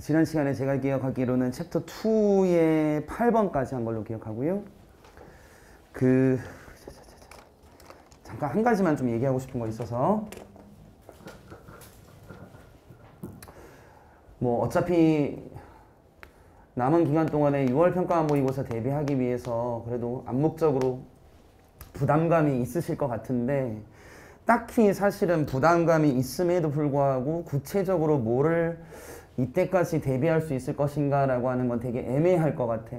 지난 시간에 제가 기억하기로는 챕터 2의 8번까지 한 걸로 기억하고요. 그 잠깐 한 가지만 좀 얘기하고 싶은 거 있어서 뭐 어차피 남은 기간 동안에 6월 평가 모의고사 대비하기 위해서 그래도 암묵적으로 부담감이 있으실 것 같은데 딱히 사실은 부담감이 있음에도 불구하고 구체적으로 뭐를 이때까지 대비할 수 있을 것인가라고 하는 건 되게 애매할 것 같아.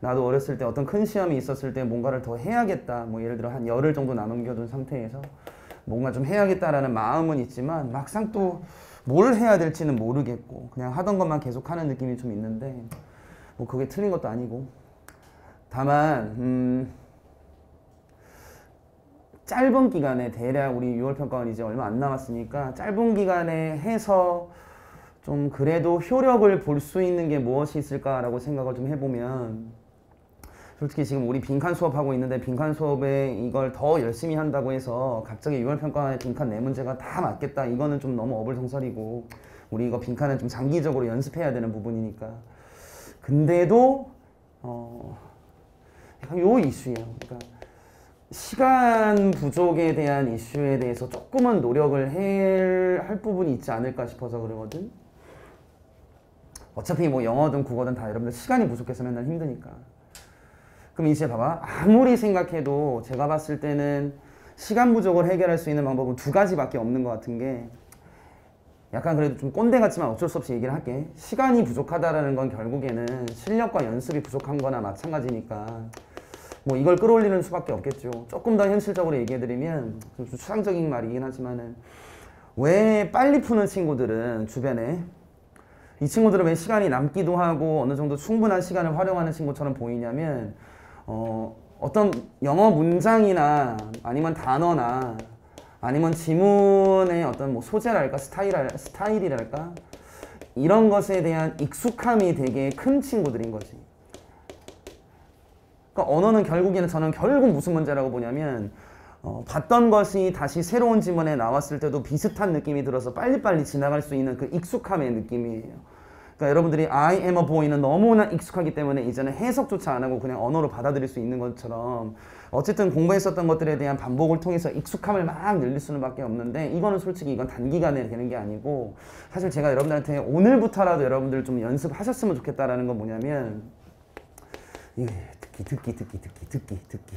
나도 어렸을 때 어떤 큰 시험이 있었을 때 뭔가를 더 해야겠다. 뭐 예를 들어 한 열흘 정도 남겨둔 상태에서 뭔가 좀 해야겠다라는 마음은 있지만 막상 또 뭘 해야 될지는 모르겠고 그냥 하던 것만 계속 하는 느낌이 좀 있는데 뭐 그게 틀린 것도 아니고 다만 음 짧은 기간에 대략 우리 6월 평가원 이제 얼마 안 남았으니까 짧은 기간에 해서 좀 그래도 효력을 볼 수 있는 게 무엇이 있을까라고 생각을 좀 해보면 솔직히 지금 우리 빈칸 수업하고 있는데 빈칸 수업에 이걸 더 열심히 한다고 해서 갑자기 6월 평가원의 빈칸 네 문제가 다 맞겠다. 이거는 좀 너무 어불성설이고 우리 이거 빈칸은 좀 장기적으로 연습해야 되는 부분이니까. 근데도 어 약간 요 이슈예요. 그러니까 시간 부족에 대한 이슈에 대해서 조금은 노력을 해, 할 부분이 있지 않을까 싶어서 그러거든. 어차피 뭐 영어든 국어든 다 여러분들 시간이 부족해서 맨날 힘드니까. 그럼 이제 봐봐. 아무리 생각해도 제가 봤을 때는 시간 부족을 해결할 수 있는 방법은 두 가지밖에 없는 것 같은 게 약간 그래도 좀 꼰대 같지만 어쩔 수 없이 얘기를 할게. 시간이 부족하다라는 건 결국에는 실력과 연습이 부족한 거나 마찬가지니까 뭐 이걸 끌어올리는 수밖에 없겠죠. 조금 더 현실적으로 얘기해드리면 좀 추상적인 말이긴 하지만은 왜 빨리 푸는 친구들은 주변에 이 친구들은 왜 시간이 남기도 하고 어느 정도 충분한 시간을 활용하는 친구처럼 보이냐면 어, 어떤 영어 문장이나 아니면 단어나 아니면 지문의 어떤 뭐 소재랄까 스타일 스타일이랄까 이런 것에 대한 익숙함이 되게 큰 친구들인 거지. 그러니까 언어는 결국에는 저는 결국 무슨 문제라고 보냐면 어, 봤던 것이 다시 새로운 지문에 나왔을 때도 비슷한 느낌이 들어서 빨리빨리 지나갈 수 있는 그 익숙함의 느낌이에요. 그러니까 여러분들이 I am a boy는 너무나 익숙하기 때문에 이제는 해석조차 안 하고 그냥 언어로 받아들일 수 있는 것처럼 어쨌든 공부했었던 것들에 대한 반복을 통해서 익숙함을 막 늘릴 수는 밖에 없는데 이거는 솔직히 이건 단기간에 되는 게 아니고 사실 제가 여러분들한테 오늘부터라도 여러분들 좀 연습하셨으면 좋겠다라는 건 뭐냐면 이게 듣기 듣기 듣기 듣기 듣기 듣기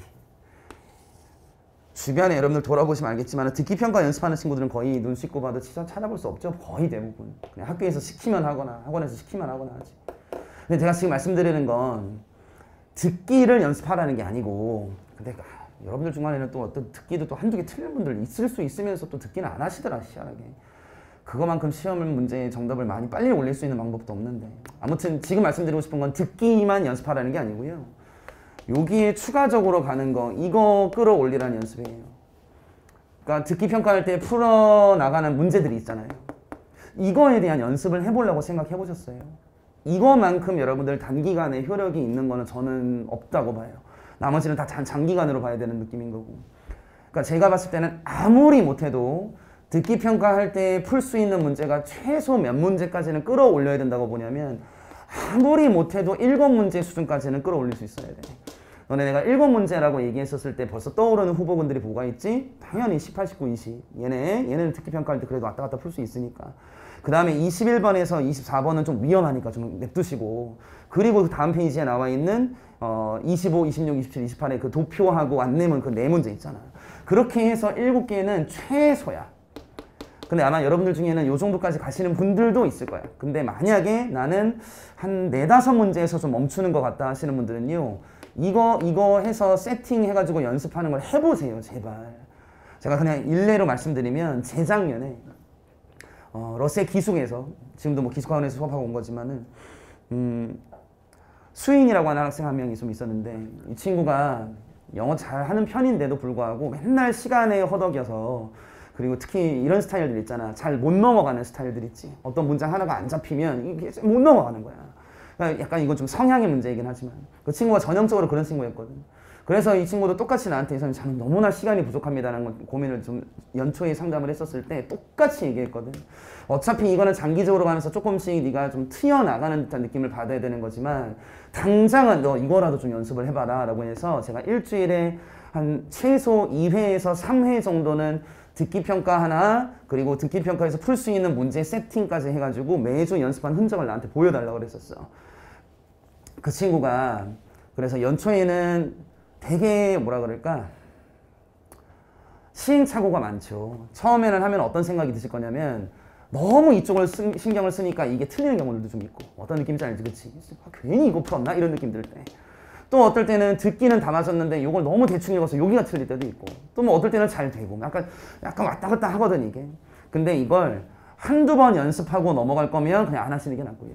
주변에 여러분들 돌아보시면 알겠지만 듣기 평가 연습하는 친구들은 거의 눈 씻고 봐도 진짜 찾아볼 수 없죠. 거의 대부분. 그냥 학교에서 시키면 하거나 학원에서 시키면 하거나 하지. 근데 제가 지금 말씀드리는 건 듣기를 연습하라는 게 아니고 근데 아, 여러분들 중간에는 또 어떤 듣기도 또 한두 개 틀린 분들 있을 수 있으면서 또 듣기는 안 하시더라 희한하게. 그거만큼 시험 문제의 정답을 많이 빨리 올릴 수 있는 방법도 없는데. 아무튼 지금 말씀드리고 싶은 건 듣기만 연습하라는 게 아니고요 여기에 추가적으로 가는 거 이거 끌어올리라는 연습이에요. 그러니까 듣기 평가할 때 풀어 나가는 문제들이 있잖아요. 이거에 대한 연습을 해보려고 생각해 보셨어요? 이거만큼 여러분들 단기간에 효력이 있는 거는 저는 없다고 봐요. 나머지는 다 장기간으로 봐야 되는 느낌인 거고. 그러니까 제가 봤을 때는 아무리 못해도 듣기 평가할 때 풀 수 있는 문제가 최소 몇 문제까지는 끌어올려야 된다고 보냐면 아무리 못해도 일곱 문제 수준까지는 끌어올릴 수 있어야 돼. 너네 내가 일곱 문제라고 얘기했었을 때 벌써 떠오르는 후보군들이 뭐가 있지? 당연히 18, 19, 20. 얘네, 얘네는 특기 평가할 때 그래도 왔다 갔다 풀 수 있으니까. 그 다음에 21번에서 24번은 좀 위험하니까 좀 냅두시고. 그리고 그 다음 페이지에 나와 있는 어, 25, 26, 27, 28의 그 도표하고 안내문 그 네 문제 있잖아. 그렇게 해서 일곱 개는 최소야. 근데 아마 여러분들 중에는 요 정도까지 가시는 분들도 있을 거야. 근데 만약에 나는 한 네다섯 문제에서 좀 멈추는 것 같다 하시는 분들은요. 이거, 이거 해서 세팅 해가지고 연습하는 걸 해보세요. 제발. 제가 그냥 일례로 말씀드리면 재작년에 어, 러셀 기숙에서 지금도 뭐 기숙학원에서 수업하고 온 거지만은 음, 수인이라고 하는 학생 한 명이 좀 있었는데 이 친구가 영어 잘 하는 편인데도 불구하고 맨날 시간에 허덕여서 그리고 특히 이런 스타일들 있잖아. 잘 못 넘어가는 스타일들 있지. 어떤 문장 하나가 안 잡히면 이게 못 넘어가는 거야. 그러니까 약간 이건 좀 성향의 문제이긴 하지만 그 친구가 전형적으로 그런 친구였거든. 그 그래서 이 친구도 똑같이 나한테 이선 저는 너무나 시간이 부족합니다라는 고민을 좀 연초에 상담을 했었을 때 똑같이 얘기했거든. 어차피 이거는 장기적으로 가면서 조금씩 네가 좀 튀어나가는 듯한 느낌을 받아야 되는 거지만 당장은 너 이거라도 좀 연습을 해봐라 라고 해서 제가 일주일에 한 최소 2회에서 3회 정도는 듣기 평가 하나 그리고 듣기 평가에서 풀 수 있는 문제 세팅까지 해가지고 매주 연습한 흔적을 나한테 보여달라고 그랬었어. 그 친구가 그래서 연초에는 되게 뭐라 그럴까 시행착오가 많죠. 처음에는 하면 어떤 생각이 드실 거냐면 너무 이쪽을 쓰, 신경을 쓰니까 이게 틀리는 경우들도 좀 있고 어떤 느낌인지 알지 그치? 아, 괜히 이거 풀었나? 이런 느낌 들 때. 또 어떨 때는 듣기는 다 맞았는데 이걸 너무 대충 읽어서 여기가 틀릴 때도 있고 또 뭐 어떨 때는 잘 되고 약간 약간 왔다 갔다 하거든 이게. 근데 이걸 한두 번 연습하고 넘어갈 거면 그냥 안 하시는 게 낫고요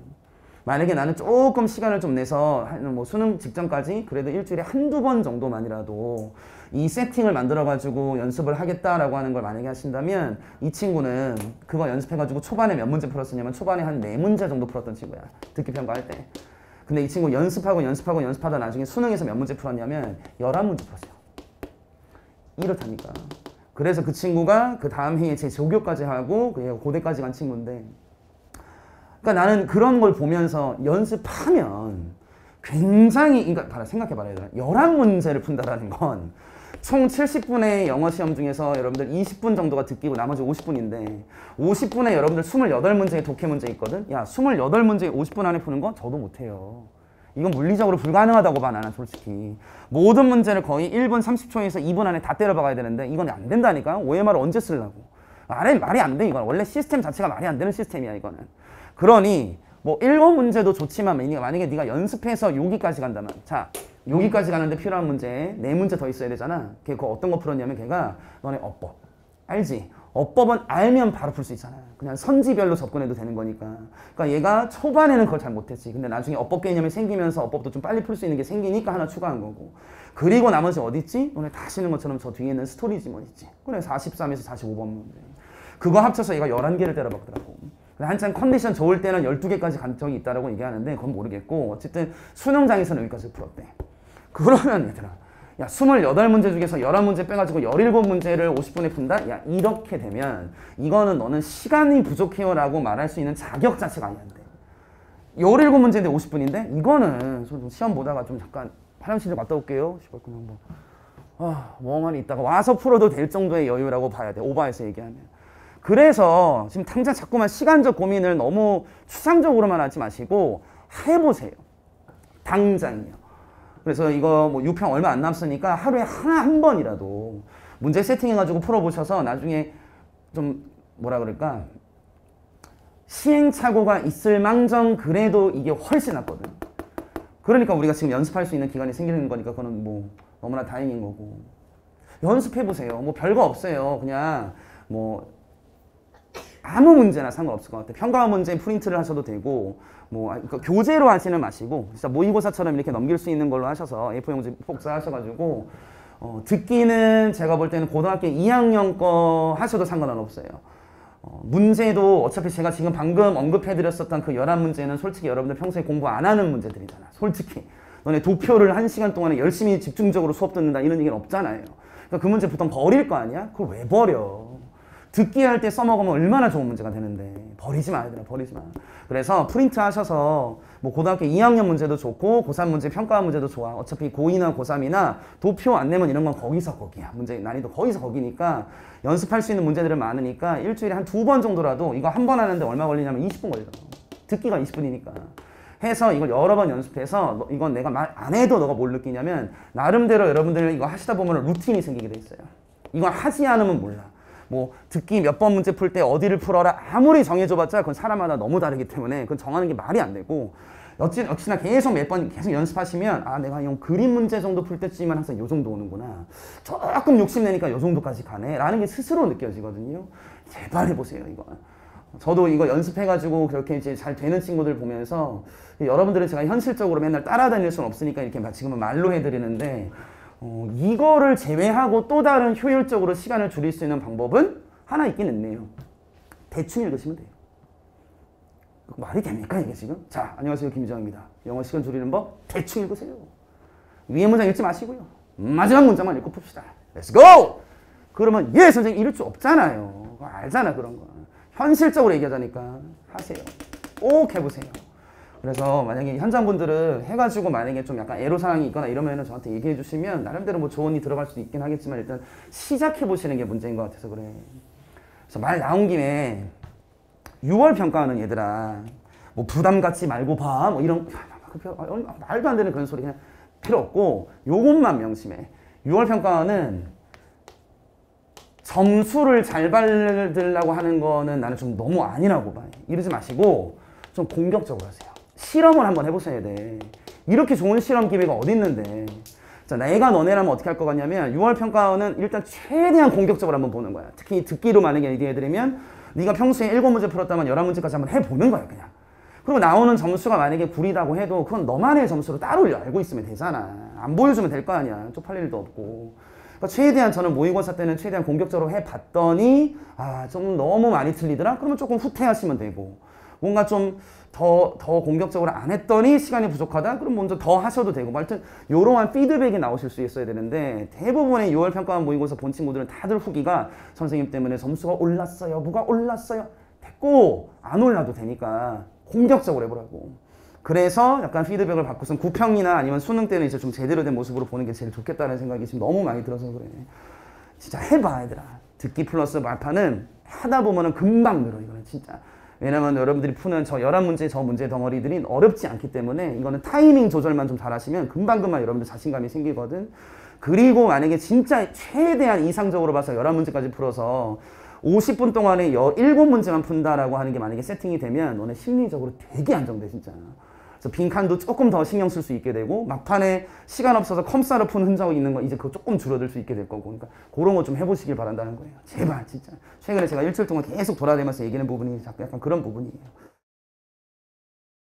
만약에 나는 조금 시간을 좀 내서 뭐 수능 직전까지 그래도 일주일에 한두 번 정도만이라도 이 세팅을 만들어 가지고 연습을 하겠다라고 하는 걸 만약에 하신다면 이 친구는 그거 연습해 가지고 초반에 몇 문제 풀었었냐면 초반에 한 네 문제 정도 풀었던 친구야. 듣기 평가할 때 근데 이 친구 연습하고 연습하고 연습하다 나중에 수능에서 몇 문제 풀었냐면 11문제 풀었어요. 이렇다니까. 그래서 그 친구가 그 다음 해에 제 조교까지 하고 그 고대까지 간 친구인데 그러니까 나는 그런 걸 보면서 연습하면 굉장히 그러니까 봐라 생각해 봐라 얘들아. 11문제를 푼다라는 건 총 70분의 영어 시험 중에서 여러분들 20분 정도가 듣기고 나머지 50분인데 50분에 여러분들 28문제의 독해 문제 있거든? 야 28문제 50분 안에 푸는 거 저도 못해요. 이건 물리적으로 불가능하다고 봐 나는 솔직히. 모든 문제를 거의 1분 30초에서 2분 안에 다 때려박아야 되는데 이건 안 된다니까 OMR을 언제 쓰려고? 말이, 말이 안 돼 이건. 원래 시스템 자체가 말이 안 되는 시스템이야 이거는. 그러니 뭐 일곱 문제도 좋지만 만약에 네가 연습해서 여기까지 간다면 자 여기까지 가는데 필요한 문제 네 문제 더 있어야 되잖아. 걔 그 어떤 거 풀었냐면 걔가 너네 어법 알지? 어법은 알면 바로 풀 수 있잖아. 그냥 선지별로 접근해도 되는 거니까. 그러니까 얘가 초반에는 그걸 잘 못했지. 근데 나중에 어법 개념이 생기면서 어법도 좀 빨리 풀 수 있는 게 생기니까 하나 추가한 거고. 그리고 나머지 어디 있지? 오늘 다 아시는 것처럼 저 뒤에 있는 스토리 지문 있지. 그래 43에서 45번 문제. 그거 합쳐서 얘가 11개를 때려박더라고. 한참 컨디션 좋을 때는 12개까지 간 적이 있다고 얘기하는데 그건 모르겠고 어쨌든 수능장에서는 여기까지 풀었대. 그러면 얘들아 야 28문제 중에서 11문제 빼가지고 17문제를 50분에 푼다? 야 이렇게 되면 이거는 너는 시간이 부족해요 라고 말할 수 있는 자격 자체가 아니야 안 돼. 17문제인데 50분인데 이거는 시험 보다가 좀 잠깐 화장실 좀 갔다 올게요. 시발 그냥 뭐 아, 멍하니 있다가 와서 풀어도 될 정도의 여유라고 봐야 돼. 오바해서 얘기하면. 그래서 지금 당장 자꾸만 시간적 고민을 너무 추상적으로만 하지 마시고 해보세요. 당장이요. 그래서 이거 뭐 6평 얼마 안 남았으니까 하루에 하나 한 번이라도 문제 세팅해가지고 풀어보셔서 나중에 좀 뭐라 그럴까 시행착오가 있을 망정 그래도 이게 훨씬 낫거든. 그러니까 우리가 지금 연습할 수 있는 기간이 생기는 거니까 그거는 뭐 너무나 다행인 거고. 연습해보세요. 뭐 별거 없어요. 그냥 뭐 아무 문제나 상관없을 것 같아요. 평가 문제 프린트를 하셔도 되고 뭐 그러니까 교재로 하시는 마시고 진짜 모의고사처럼 이렇게 넘길 수 있는 걸로 하셔서 A4용지 복사하셔가지고 어, 듣기는 제가 볼 때는 고등학교 2학년 거 하셔도 상관은 없어요. 어, 문제도 어차피 제가 지금 방금 언급해드렸었던 그 11문제는 솔직히 여러분들 평소에 공부 안 하는 문제들이잖아. 솔직히. 너네 도표를 한 시간 동안에 열심히 집중적으로 수업 듣는다 이런 얘기는 없잖아요. 그러니까 그 문제 보통 버릴 거 아니야? 그걸 왜 버려? 듣기 할 때 써먹으면 얼마나 좋은 문제가 되는데. 버리지 마 얘들아 버리지 마. 그래서 프린트 하셔서 뭐 고등학교 2학년 문제도 좋고 고3 문제 평가 문제도 좋아. 어차피 고2나 고3이나 도표 안 내면 이런 건 거기서 거기야. 문제 난이도 거기서 거기니까 연습할 수 있는 문제들은 많으니까 일주일에 한 두 번 정도라도 이거 한 번 하는데 얼마 걸리냐면 20분 걸려 듣기가 20분이니까. 해서 이걸 여러 번 연습해서 이건 내가 말 안 해도 너가 뭘 느끼냐면 나름대로 여러분들 이거 하시다 보면 루틴이 생기게 돼 있어요. 이건 하지 않으면 몰라 뭐 듣기 몇 번 문제 풀 때 어디를 풀어라 아무리 정해줘봤자 그건 사람마다 너무 다르기 때문에 그건 정하는 게 말이 안 되고 역시, 역시나 계속 몇 번 계속 연습하시면 아 내가 이 그림 문제 정도 풀 때쯤이면 항상 요 정도 오는구나. 조금 욕심내니까 요 정도까지 가네. 라는 게 스스로 느껴지거든요. 제발 해보세요 이거. 저도 이거 연습해가지고 그렇게 이제 잘 되는 친구들 보면서 여러분들은 제가 현실적으로 맨날 따라다닐 수는 없으니까 이렇게 지금은 말로 해드리는데 어, 이거를 제외하고 또 다른 효율적으로 시간을 줄일 수 있는 방법은 하나 있긴 있네요. 대충 읽으시면 돼요. 말이 됩니까 이게 지금? 자 안녕하세요 김희정입니다. 영어 시간 줄이는 법 대충 읽으세요. 위에 문장 읽지 마시고요. 마지막 문장만 읽고 풉시다. Let's go! 그러면 예 선생님 이럴 줄 없잖아요. 알잖아 그런 거. 현실적으로 얘기하자니까 하세요. 꼭 해보세요. 그래서 만약에 현장분들은 해가지고 만약에 좀 약간 애로사항이 있거나 이러면은 저한테 얘기해 주시면 나름대로 뭐 조언이 들어갈 수도 있긴 하겠지만 일단 시작해 보시는 게 문제인 것 같아서 그래. 그래서 말 나온 김에 6월 평가하는 얘들아. 뭐 부담 갖지 말고 봐. 뭐 이런 그 별- 말도 안 되는 그런 소리 그냥 필요 없고 요것만 명심해. 6월 평가는 점수를 잘 받으려고 하는 거는 나는 좀 너무 아니라고 봐 이러지 마시고 좀 공격적으로 하세요 실험을 한번 해보셔야 돼 이렇게 좋은 실험 기회가 어디 있는데 자, 내가 너네라면 어떻게 할 것 같냐면 6월 평가원은 일단 최대한 공격적으로 한번 보는 거야. 특히 듣기로 만약에 얘기해드리면 네가 평소에 7문제 풀었다면 11문제까지 한번 해보는 거야 그냥. 그리고 나오는 점수가 만약에 구리다고 해도 그건 너만의 점수로 따로 알고 있으면 되잖아. 안 보여주면 될 거 아니야. 쪽팔릴 일도 없고. 그러니까 최대한 저는 모의고사 때는 최대한 공격적으로 해봤더니 아 좀 너무 많이 틀리더라? 그러면 조금 후퇴하시면 되고 뭔가 좀 더, 더 공격적으로 안 했더니 시간이 부족하다? 그럼 먼저 더 하셔도 되고. 뭐 하여튼, 요러한 피드백이 나오실 수 있어야 되는데, 대부분의 6월 평가원 모의고사 본 친구들은 다들 후기가 선생님 때문에 점수가 올랐어요. 뭐가 올랐어요. 됐고, 안 올라도 되니까 공격적으로 해보라고. 그래서 약간 피드백을 받고선 구평이나 아니면 수능 때는 이제 좀 제대로 된 모습으로 보는 게 제일 좋겠다는 생각이 지금 너무 많이 들어서 그래. 진짜 해봐, 얘들아. 듣기 플러스 말파는 하다 보면은 금방 늘어, 이거는 진짜. 왜냐면 여러분들이 푸는 저 11문제 저 문제 덩어리들이 어렵지 않기 때문에 이거는 타이밍 조절만 좀 잘하시면 금방금방 여러분들 자신감이 생기거든. 그리고 만약에 진짜 최대한 이상적으로 봐서 11문제까지 풀어서 50분 동안에 17문제만 푼다라고 하는 게 만약에 세팅이 되면 너네 심리적으로 되게 안정돼 진짜. 그래서 빈칸도 조금 더 신경 쓸 수 있게 되고 막판에 시간 없어서 컴싸로 푼 흔적이 있는 거 이제 그거 조금 줄어들 수 있게 될 거고 그러니까 그런 거 좀 해보시길 바란다는 거예요. 제발 진짜. 최근에 제가 일주일 동안 계속 돌아다니면서 얘기하는 부분이 약간 그런 부분이에요.